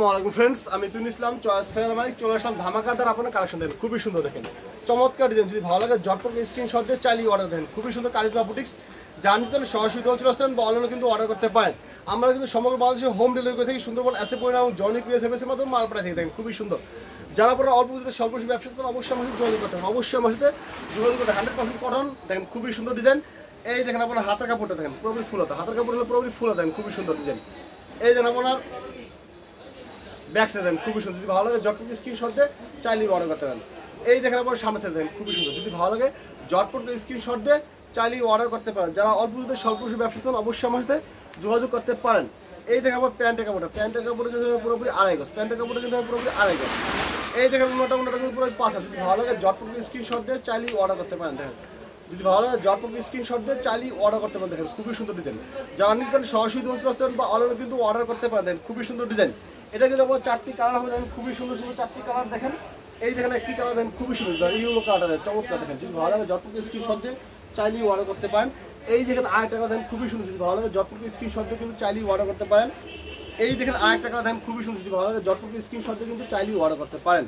আসসালামাইকুম ফ্রেন্ডস আমি তুন ইসলাম, choice fair মালিক, চলে আসলাম ধামাকাদার আপনার কালেকশন দেখেন খুবই সুন্দর দেখেন। চমৎকার ডিজাইন যদি ভালো লাগে জটপট স্ক্রিনশট দিয়ে চালিয়ে অর্ডার দেন। খুবই সুন্দর কারিজমা বুটিক্স জানি তাহলে সরাসরি অঞ্চল আসতেন বা অনলাইনে কিন্তু অর্ডার করতে পারেন। আমরা কিন্তু সমগ্র বাংলাদেশে হোম ডেলিভারি থাকি সুন্দরবন এসে পরিণাম জনি ক্রিয়া সার্ভিসের মাধ্যমে মাল পাঠিয়ে থাকি দেখেন খুবই সুন্দর। যারা পরে অল্প পুঁজিতে স্বল্প ব্যবসা করতে অবশ্যই আমার সাথে যোগাযোগ করতে হবে অবশ্যই আমার সাথে যোগাযোগ করতে হান্ড্রেড পার্সেন্ট কটন দেখেন খুবই সুন্দর ডিজাইন এই দেখেন আপনার হাতের কাপড়টা দেখেন, পুরোপুরি ফুল হতো হাতের কাপড় হলে পুরোপুরি ফুল দেখেন খুবই সুন্দর ডিজাইন এই দেখেন আপনার ব্যাক সাইড দেন, খুবই সুন্দর। যদি ভালো লাগে জটপট স্ক্রিনশট দিয়ে চাইলে অর্ডার করতে পারেন এই দেখার পর সামনে দেন, খুবই সুন্দর। যদি ভালো লাগে জটপট স্ক্রিনশট দিয়ে চাইলে অর্ডার করতে পারেন। যারা অল্প পুঁজিতে স্বল্প ব্যবসা করেন, অবশ্যই আমার সাথে যোগাযোগ করতে পারেন। এই দেখার পর প্যান্টের কাপড়টা প্যান্টের কাপড় কিন্তু পুরোপুরি আড়াই গজ। প্যান্টের কাপড় কিন্তু পুরোপুরি আড়াই গজ। এই দেখেন মোটামুটি কিন্তু পুরো পাঁচ যদি ভালো লাগে জটপট স্ক্রিনশট দিয়ে চাইলে অর্ডার করতে পারেন, দেখেন। যদি ভালো লাগে জটপট স্ক্রিনশট দিয়ে চাইলে অর্ডার করতে পারেন, দেখেন। খুবই সুন্দর ডিজাইন যারা নিতেন সরাসরি আসতেন বা অনলাইনে কিন্তু অর্ডার করতে পারেন, দেখেন। খুবই সুন্দর ডিজাইন এটা কিন্তু চারটি কালার হবে খুবই সুন্দর সুন্দর চারটি কালার দেখেন। এই দেখেন, একটি কালার দেখেন, খুবই সুন্দর ইউরো কালার চমৎকার দেখেন, যদি ভালো লাগে জটপট স্ক্রিন দিয়ে চাইলেই অর্ডার করতে পারেন। এই দেখেন, আরেকটা কালার দেখেন, খুবই সুন্দর, যদি ভালো লাগে যতটুকু স্ক্রিন দিয়ে কিন্তু চাইলেই অর্ডার করতে পারেন। এই দেখেন, আরেকটা কালার দেখেন, খুবই সুন্দর, যদি ভালো লাগে যতটুকু স্ক্রিনশট দিয়ে কিন্তু চাইলেই অর্ডার করতে পারেন।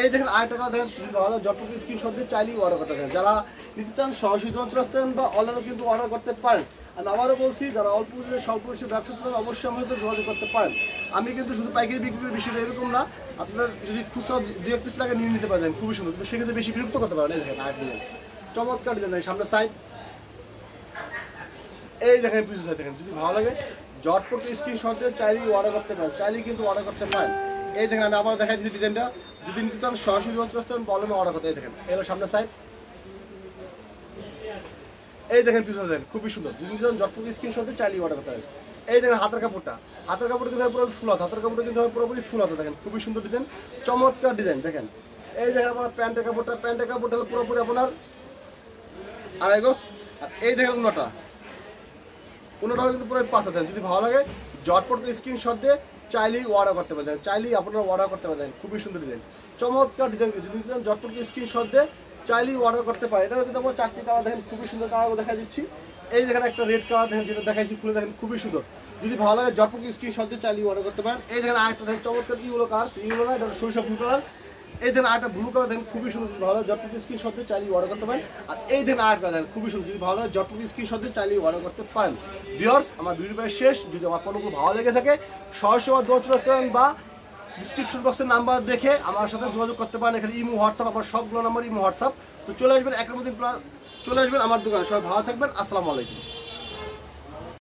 এই দেখেন আট টাকা দেখেন ভালো লাগে জটপট স্ক্রিনশট দিয়ে চাইলেই অর্ডার করতে পারেন। যারা নিতে চান, সরাসরি আসতেন বা অনলাইনে কিন্তু অর্ডার করতে পারেন। আর আবারও বলছি, যারা অল্প পুঁজিতে স্বল্প পুঁজিতে ব্যবসা করতে অবশ্যই আমার যোগাযোগ করতে পারেন। আমি কিন্তু শুধু পাইকারি বিক্রি করি বিষয়টা এরকম না, আপনাদের যদি খুচরা দু এক পিস লাগে, নিয়ে নিতে পারেন খুবই সুন্দর। কিন্তু সেক্ষেত্রে বেশি বিরক্ত করতে পারেন। এই দেখেন আট ডিজাইন চমৎকার ডিজাইন সামনে সাইড এই দেখেন পিছু সাইড দেখেন, যদি ভালো লাগে জটপট স্ক্রিনশট দিয়ে চাইলেই অর্ডার করতে পারেন। চাইলেই কিন্তু অর্ডার করতে পারেন। এই দেখেন, আমি আবার দেখাই দিচ্ছি ডিজাইনটা। যদি নিতে চান, সরাসরি অঞ্চল আসতেন বলেন অর্ডার করতে। এই দেখেন এলো সামনে সাইড এই দেখেন পিছনে দেখেন খুবই সুন্দর। যদি নিতে চান, জটপট স্ক্রিনশট চাইলেই অর্ডার করতে পারেন। এই দেখেন হাতের কাপড়টা। হাতের কাপড় কিন্তু পুরো ফুল হাত। হাতের কাপড়টা কিন্তু পুরোপুরি ফুল হাতে। দেখেন, খুবই সুন্দর ডিজাইন চমৎকার ডিজাইন দেখেন। এই দেখেন আপনার প্যান্টের কাপড়টা। প্যান্টের কাপড়টা হলো পুরোপুরি আপনার আড়াই গজ। আর এই দেখেন উন্নটা উন্নটা কিন্তু পুরো পাঁচ হাজার যদি ভালো লাগে, জটপট স্ক্রিনশট দিয়ে চাইলেই অর্ডার করতে পারেন চাইলেই আপনারা অর্ডার করতে পারেন খুবই সুন্দর ডিজাইন চমৎকার ডিজাইন যদি চান জটপট স্ক্রিনশট দিয়ে চাইলেই অর্ডার করতে পারে এটা কিন্তু আমরা চারটি কালার দেখেন, খুবই সুন্দর কালার দেখা দিচ্ছি। এই দেখেন একটা রেড কালার দেখেন, যেটা দেখাইছি খুলে দেখেন, খুবই সুন্দর। যদি ভালো লাগে ঝটপট স্ক্রিনশট দিয়ে চাইলেই অর্ডার করতে পারেন। এই দেখেন আরেকটা দেখেন, চমৎকার ইউলো কালার ইউলো না, এটা সরিষা ফুল কালার এই দেখেন আরেকটা ব্লু কালার দেখেন খুবই সুন্দর ভালো। জটপট স্ক্রিনশট দিয়ে চাইলেই অর্ডার করতে পারেন। আর এই দেখেন আরেকটা দেখেন খুবই সুন্দর ভালো জটপট স্ক্রিনশট দিয়ে চাইলেই অর্ডার করতে পারেন। ভিউয়ার্স আমার ভিডিও শেষ। যদি আমার কোনো ভালো লেগে থাকে, সরাসরি আমার দোয়াচ রেস্টুরেন্ট বা ডিসক্রিপশন বক্সের নাম্বার দেখে আমার সাথে যোগাযোগ করতে পারেন। এখানে ইমো, হোয়াটসঅ্যাপ, আমার সবগুলো নাম্বার ইমো, হোয়াটসঅ্যাপ। তো চলে আসবেন, একের মধ্যে চলে আসবেন আমার দোকানে। সবাই ভালো থাকবেন। আসসালামু আলাইকুম।